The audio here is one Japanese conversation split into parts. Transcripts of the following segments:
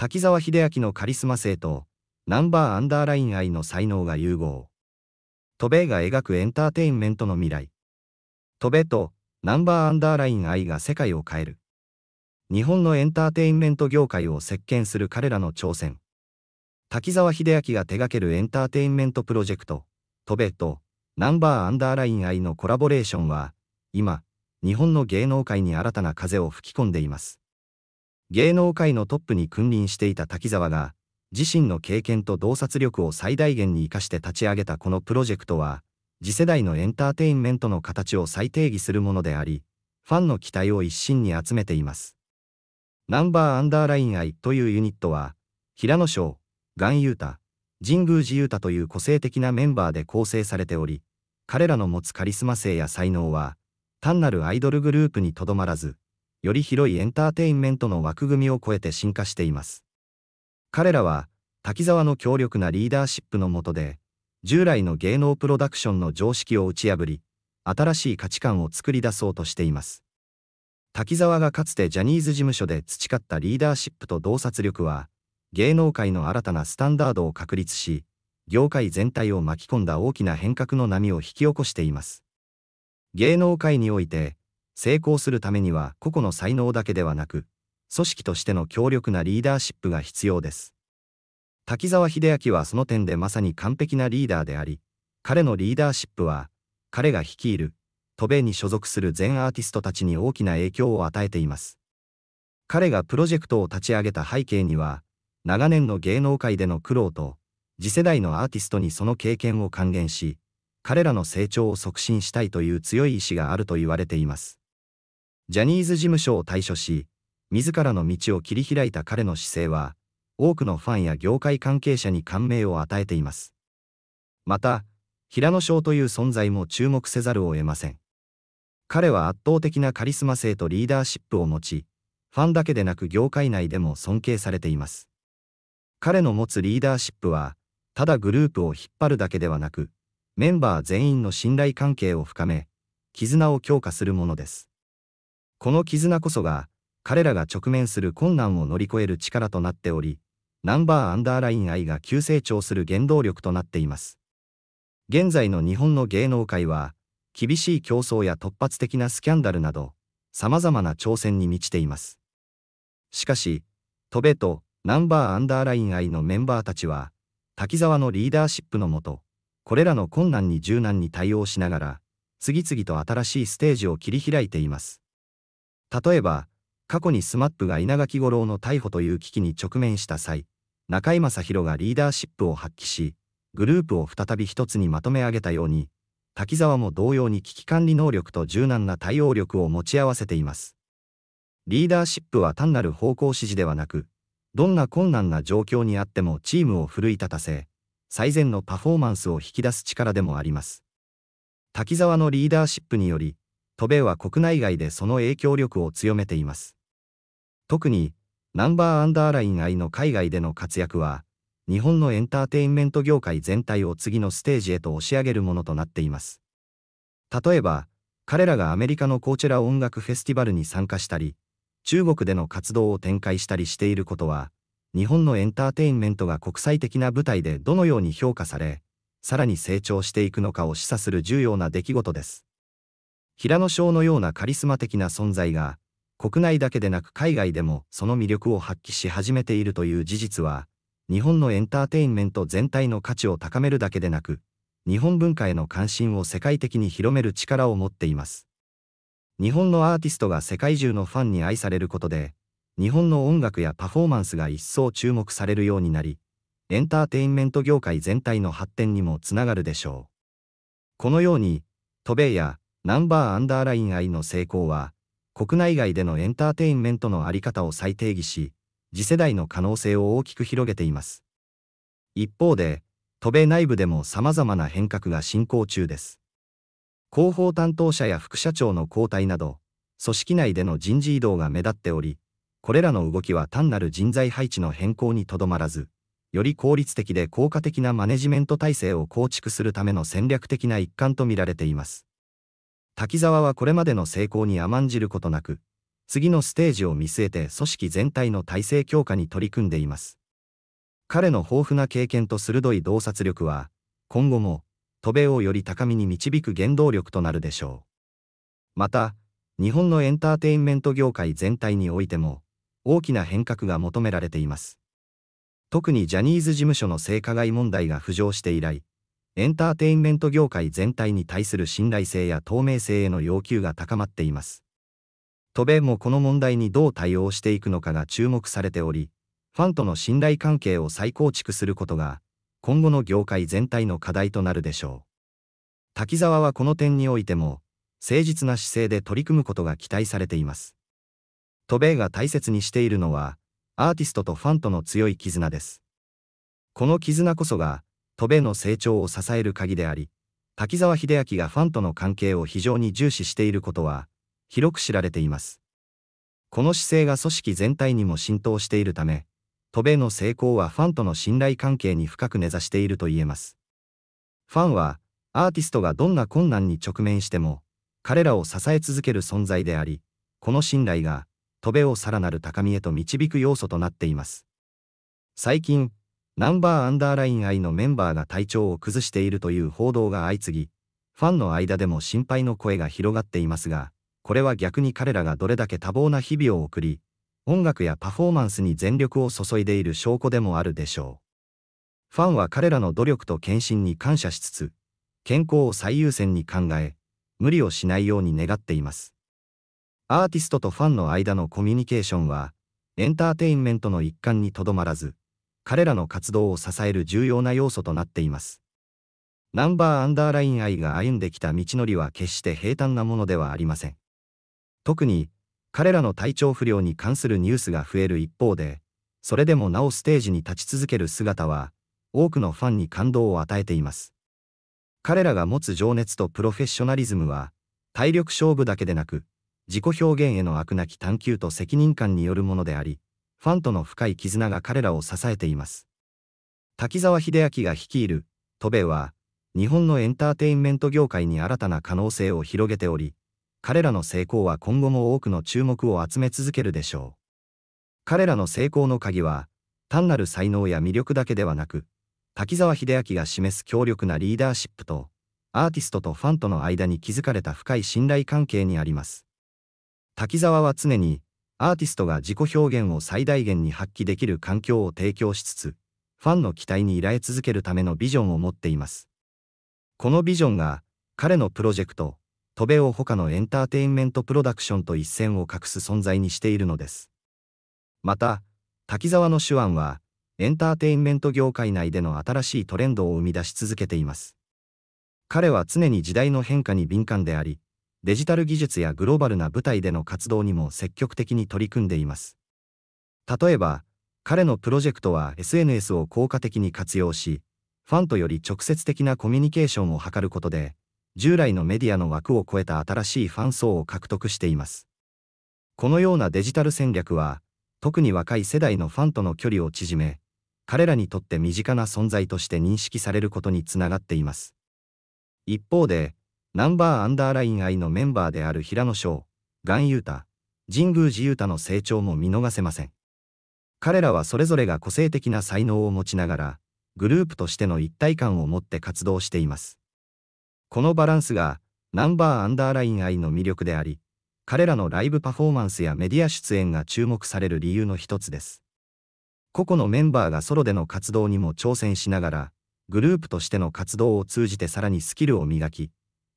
滝沢秀明のカリスマ性と、ナンバーアンダーライン愛の才能が融合。 TOBE が描くエンターテインメントの未来。 TOBE と Number_i が世界を変える。日本のエンターテインメント業界を席巻する彼らの挑戦。滝沢秀明が手掛けるエンターテインメントプロジェクト、 TOBE と Number_i のコラボレーションは、今、日本の芸能界に新たな風を吹き込んでいます。芸能界のトップに君臨していた滝沢が、自身の経験と洞察力を最大限に生かして立ち上げたこのプロジェクトは、次世代のエンターテインメントの形を再定義するものであり、ファンの期待を一身に集めています。ナンバーアンダーラインアイというユニットは、平野翔、岩優太、神宮寺優太という個性的なメンバーで構成されており、彼らの持つカリスマ性や才能は、単なるアイドルグループにとどまらず、より広いエンターテインメントの枠組みを超えて進化しています。彼らは、滝沢の強力なリーダーシップの下で、従来の芸能プロダクションの常識を打ち破り、新しい価値観を作り出そうとしています。滝沢がかつてジャニーズ事務所で培ったリーダーシップと洞察力は、芸能界の新たなスタンダードを確立し、業界全体を巻き込んだ大きな変革の波を引き起こしています。芸能界において、成功するためには個々の才能だけではなく、組織としての強力なリーダーシップが必要です。滝沢秀明はその点でまさに完璧なリーダーであり、彼のリーダーシップは、彼が率いる、渡米に所属する全アーティストたちに大きな影響を与えています。彼がプロジェクトを立ち上げた背景には、長年の芸能界での苦労と、次世代のアーティストにその経験を還元し、彼らの成長を促進したいという強い意志があると言われています。ジャニーズ事務所を退所し、自らの道を切り開いた彼の姿勢は、多くのファンや業界関係者に感銘を与えています。また、平野翔という存在も注目せざるを得ません。彼は圧倒的なカリスマ性とリーダーシップを持ち、ファンだけでなく業界内でも尊敬されています。彼の持つリーダーシップは、ただグループを引っ張るだけではなく、メンバー全員の信頼関係を深め、絆を強化するものです。この絆こそが、彼らが直面する困難を乗り越える力となっており、ナンバーアンダーライン愛が急成長する原動力となっています。現在の日本の芸能界は、厳しい競争や突発的なスキャンダルなど、様々な挑戦に満ちています。しかし、トベとナンバーアンダーライン愛のメンバーたちは、滝沢のリーダーシップのもと、これらの困難に柔軟に対応しながら、次々と新しいステージを切り開いています。例えば、過去に SMAP が稲垣吾郎の逮捕という危機に直面した際、中居正広がリーダーシップを発揮し、グループを再び一つにまとめ上げたように、滝沢も同様に危機管理能力と柔軟な対応力を持ち合わせています。リーダーシップは単なる方向指示ではなく、どんな困難な状況にあってもチームを奮い立たせ、最善のパフォーマンスを引き出す力でもあります。滝沢のリーダーシップにより、渡米は国内外でその影響力を強めています。特に、ナンバーアンダーライン愛の海外での活躍は、日本のエンターテインメント業界全体を次のステージへと押し上げるものとなっています。例えば、彼らがアメリカのコーチェラ音楽フェスティバルに参加したり、中国での活動を展開したりしていることは、日本のエンターテインメントが国際的な舞台でどのように評価され、さらに成長していくのかを示唆する重要な出来事です。平野翔のようなカリスマ的な存在が、国内だけでなく海外でもその魅力を発揮し始めているという事実は、日本のエンターテインメント全体の価値を高めるだけでなく、日本文化への関心を世界的に広める力を持っています。日本のアーティストが世界中のファンに愛されることで、日本の音楽やパフォーマンスが一層注目されるようになり、エンターテインメント業界全体の発展にもつながるでしょう。このように、渡米やナンバーアンダーライン愛の成功は、国内外でのエンターテインメントのあり方を再定義し、次世代の可能性を大きく広げています。一方で、渡米内部でも様々な変革が進行中です。広報担当者や副社長の交代など、組織内での人事異動が目立っており、これらの動きは単なる人材配置の変更にとどまらず、より効率的で効果的なマネジメント体制を構築するための戦略的な一環とみられています。滝沢はこれまでの成功に甘んじることなく、次のステージを見据えて組織全体の体制強化に取り組んでいます。彼の豊富な経験と鋭い洞察力は、今後も、渡米をより高みに導く原動力となるでしょう。また、日本のエンターテインメント業界全体においても、大きな変革が求められています。特にジャニーズ事務所の性加害問題が浮上して以来、エンターテインメント業界全体に対する信頼性や透明性への要求が高まっています。渡米もこの問題にどう対応していくのかが注目されており、ファンとの信頼関係を再構築することが、今後の業界全体の課題となるでしょう。滝沢はこの点においても、誠実な姿勢で取り組むことが期待されています。渡米が大切にしているのは、アーティストとファンとの強い絆です。この絆こそが、渡米の成長を支える鍵であり、滝沢秀明がファンとの関係を非常に重視していることは、広く知られています。この姿勢が組織全体にも浸透しているため、渡米の成功はファンとの信頼関係に深く根ざしていると言えます。ファンは、アーティストがどんな困難に直面しても、彼らを支え続ける存在であり、この信頼が、渡米をさらなる高みへと導く要素となっています。最近、ナンバーアンダーライン愛のメンバーが体調を崩しているという報道が相次ぎ、ファンの間でも心配の声が広がっていますが、これは逆に彼らがどれだけ多忙な日々を送り、音楽やパフォーマンスに全力を注いでいる証拠でもあるでしょう。ファンは彼らの努力と献身に感謝しつつ、健康を最優先に考え、無理をしないように願っています。アーティストとファンの間のコミュニケーションは、エンターテインメントの一環にとどまらず、彼らの活動を支える重要な要素となっています。ナンバーアンダーライン愛が歩んできた道のりは決して平坦なものではありません。特に、彼らの体調不良に関するニュースが増える一方で、それでもなおステージに立ち続ける姿は、多くのファンに感動を与えています。彼らが持つ情熱とプロフェッショナリズムは、体力勝負だけでなく、自己表現への飽くなき探求と責任感によるものであり、ファンとの深い絆が彼らを支えています。滝沢秀明が率いる、渡米は、日本のエンターテインメント業界に新たな可能性を広げており、彼らの成功は今後も多くの注目を集め続けるでしょう。彼らの成功の鍵は、単なる才能や魅力だけではなく、滝沢秀明が示す強力なリーダーシップと、アーティストとファンとの間に築かれた深い信頼関係にあります。滝沢は常に、アーティストが自己表現を最大限に発揮できる環境を提供しつつ、ファンの期待に依頼続けるためのビジョンを持っています。このビジョンが、彼のプロジェクト、渡米を他のエンターテインメントプロダクションと一線を画す存在にしているのです。また、滝沢の手腕は、エンターテインメント業界内での新しいトレンドを生み出し続けています。彼は常に時代の変化に敏感であり、デジタル技術やグローバルな舞台での活動にも積極的に取り組んでいます。例えば、彼のプロジェクトは SNS を効果的に活用し、ファンとより直接的なコミュニケーションを図ることで、従来のメディアの枠を超えた新しいファン層を獲得しています。このようなデジタル戦略は、特に若い世代のファンとの距離を縮め、彼らにとって身近な存在として認識されることにつながっています。一方で、ナンバーアンダーライン愛のメンバーである平野翔、岩優太、神宮寺優太の成長も見逃せません。彼らはそれぞれが個性的な才能を持ちながら、グループとしての一体感を持って活動しています。このバランスがナンバーアンダーライン愛の魅力であり、彼らのライブパフォーマンスやメディア出演が注目される理由の一つです。個々のメンバーがソロでの活動にも挑戦しながら、グループとしての活動を通じてさらにスキルを磨き、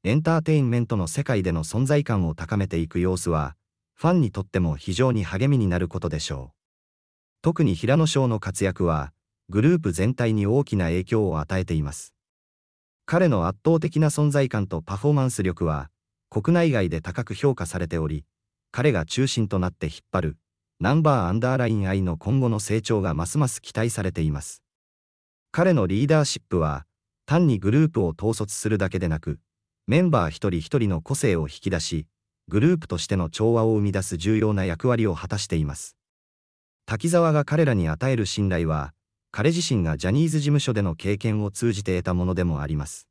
エンターテインメントの世界での存在感を高めていく様子は、ファンにとっても非常に励みになることでしょう。特に平野翔の活躍は、グループ全体に大きな影響を与えています。彼の圧倒的な存在感とパフォーマンス力は、国内外で高く評価されており、彼が中心となって引っ張る、ナンバーアンダーライン愛の今後の成長がますます期待されています。彼のリーダーシップは、単にグループを統率するだけでなく、メンバー一人一人の個性を引き出し、グループとしての調和を生み出す重要な役割を果たしています。滝沢が彼らに与える信頼は、彼自身がジャニーズ事務所での経験を通じて得たものでもあります。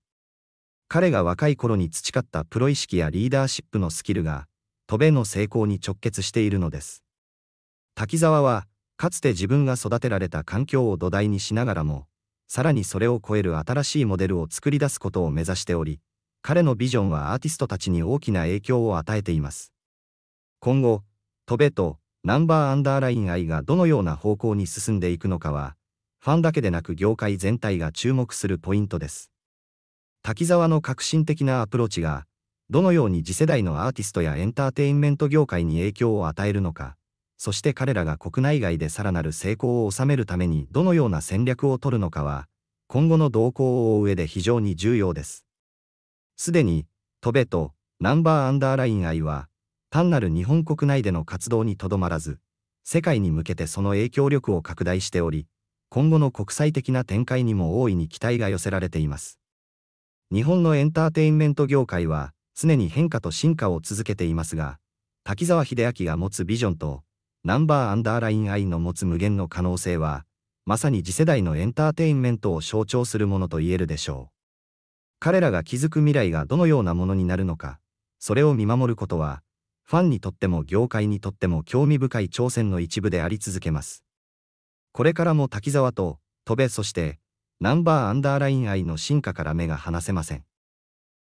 彼が若い頃に培ったプロ意識やリーダーシップのスキルが、戸部の成功に直結しているのです。滝沢は、かつて自分が育てられた環境を土台にしながらも、さらにそれを超える新しいモデルを作り出すことを目指しており、彼のビジョンはアーティストたちに大きな影響を与えています。今後、戸部とナンバーアンダーライン愛がどのような方向に進んでいくのかは、ファンだけでなく業界全体が注目するポイントです。滝沢の革新的なアプローチが、どのように次世代のアーティストやエンターテインメント業界に影響を与えるのか、そして彼らが国内外でさらなる成功を収めるためにどのような戦略を取るのかは、今後の動向を追う上で非常に重要です。すでに、戸部とナンバーアンダーライン愛は、単なる日本国内での活動にとどまらず、世界に向けてその影響力を拡大しており、今後の国際的な展開にも大いに期待が寄せられています。日本のエンターテインメント業界は常に変化と進化を続けていますが、滝沢秀明が持つビジョンと、ナンバーアンダーライン愛の持つ無限の可能性は、まさに次世代のエンターテインメントを象徴するものと言えるでしょう。彼らが築く未来がどのようなものになるのか、それを見守ることは、ファンにとっても業界にとっても興味深い挑戦の一部であり続けます。これからも滝沢と、戸部そして、ナンバーアンダーライン愛の進化から目が離せません。